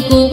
cuộc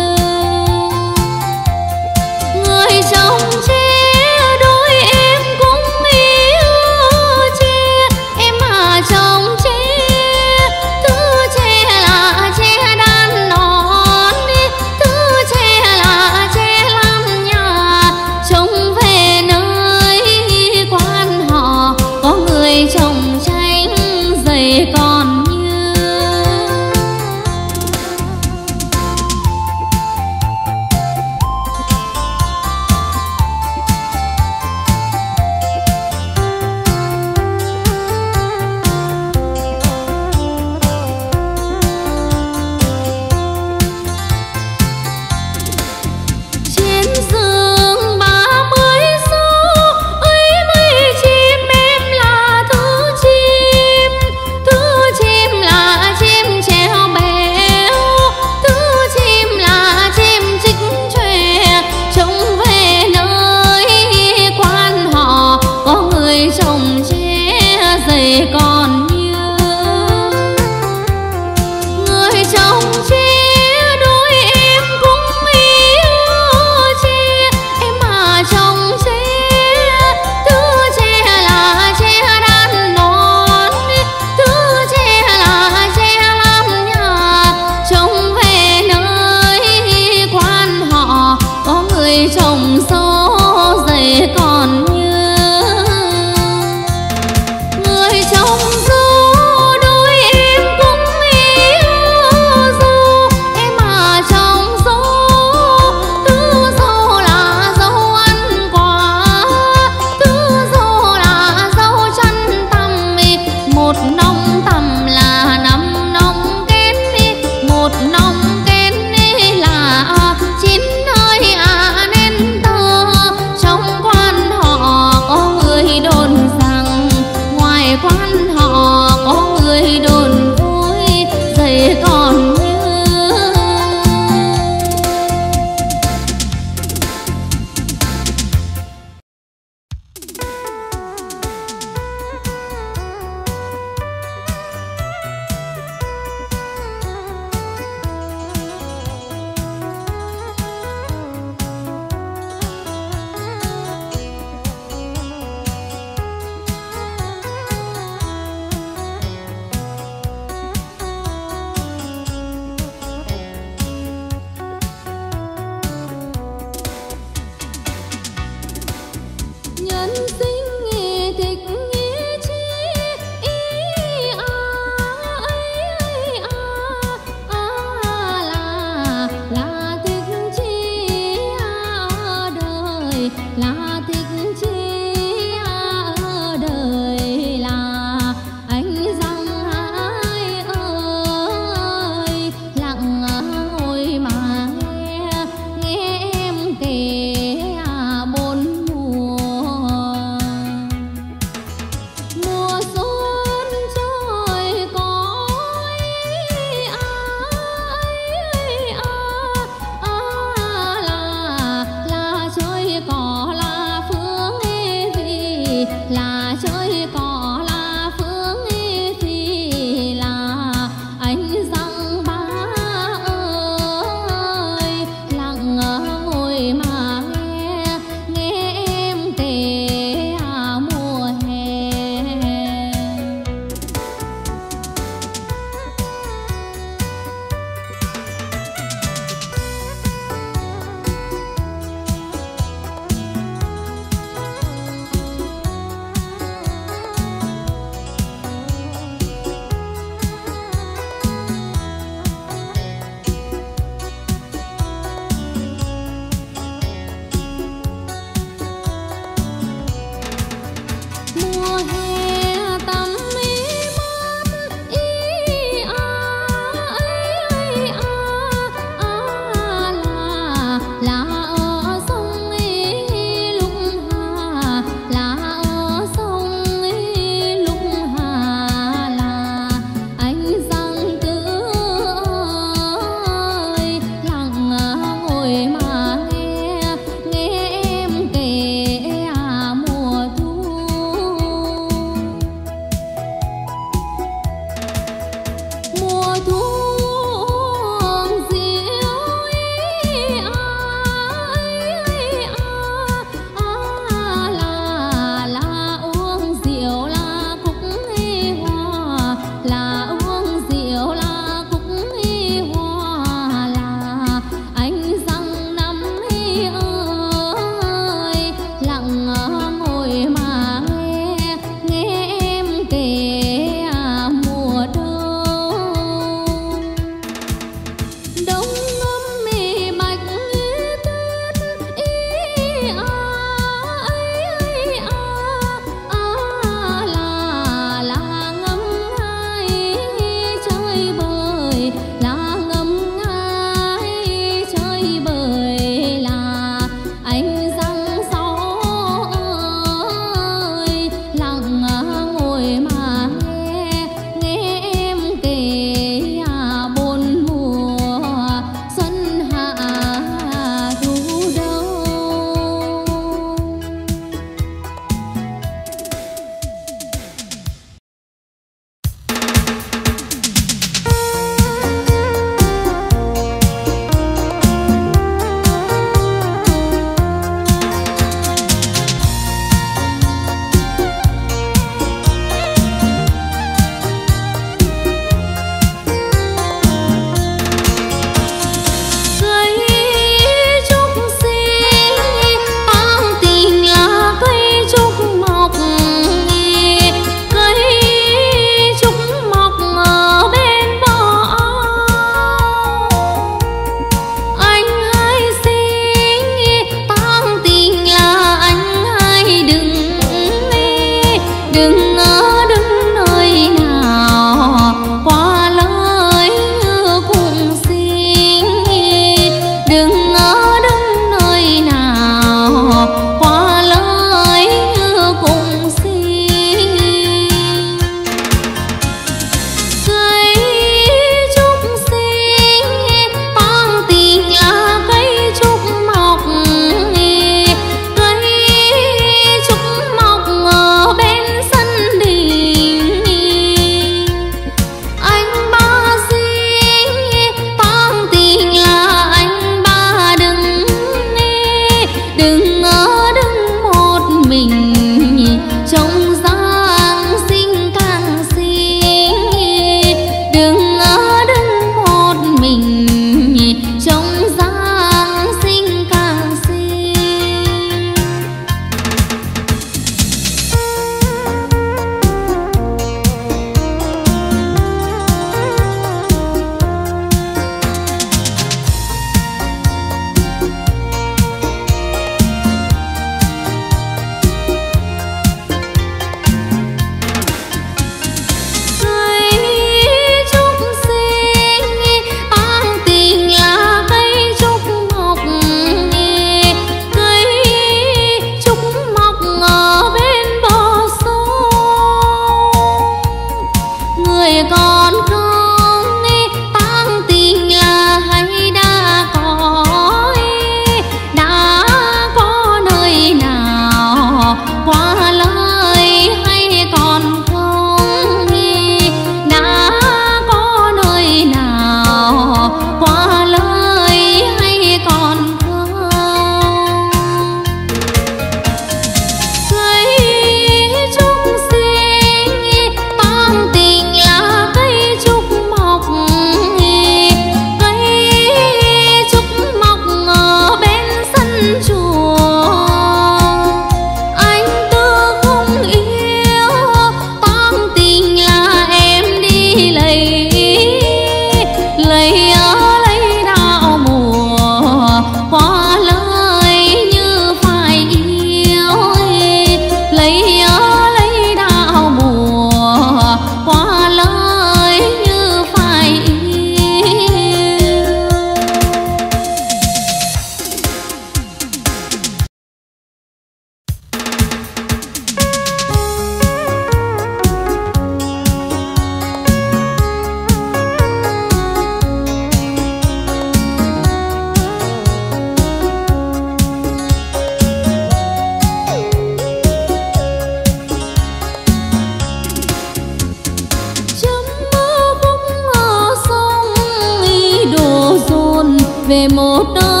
về một nơi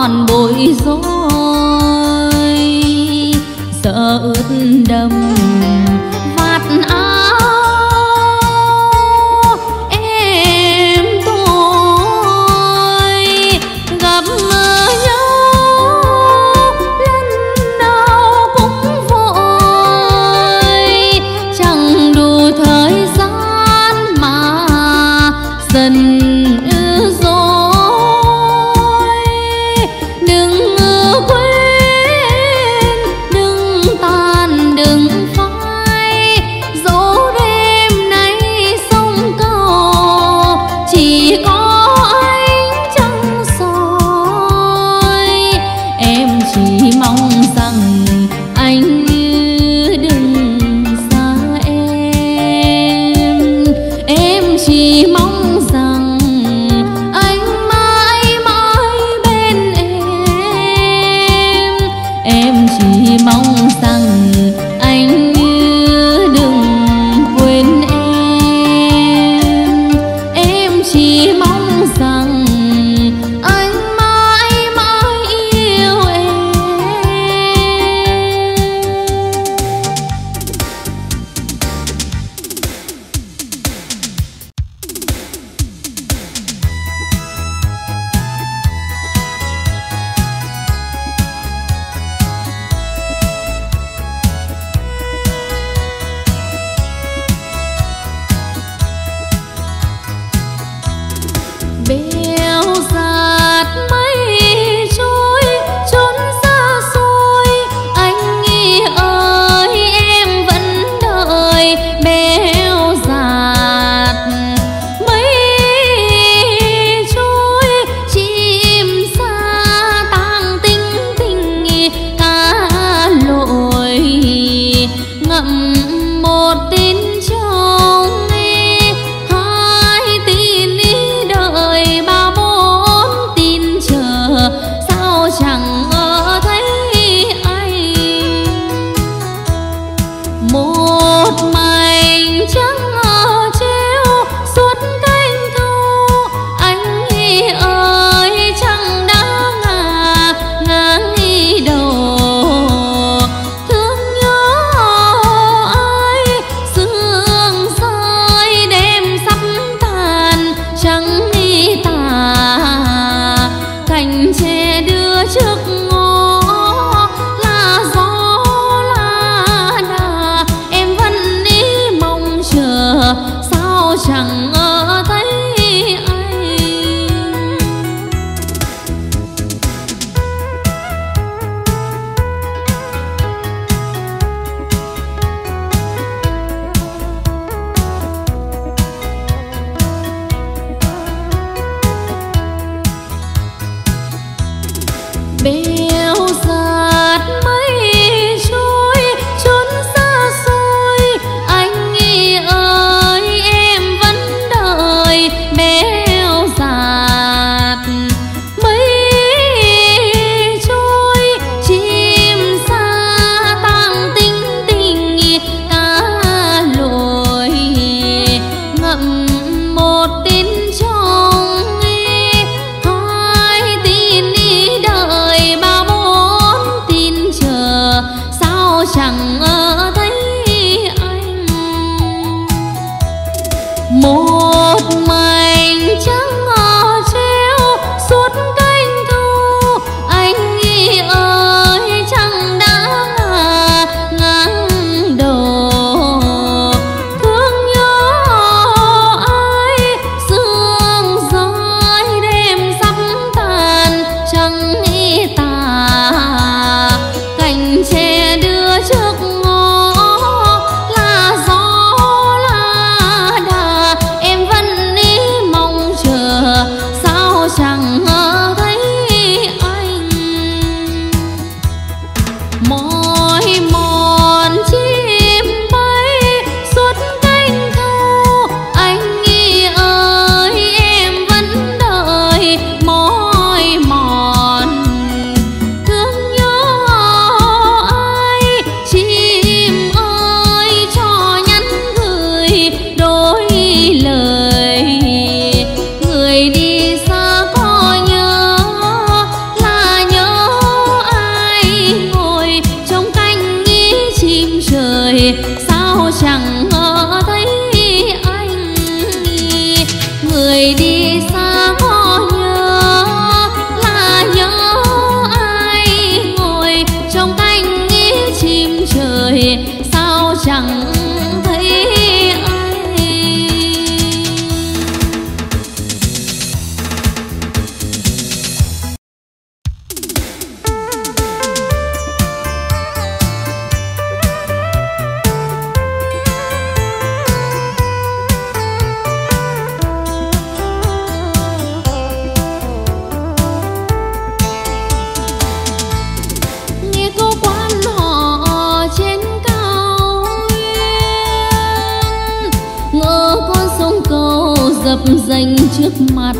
còn bối rối sợ ướt đầm trước mặt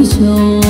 mời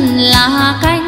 mình là cái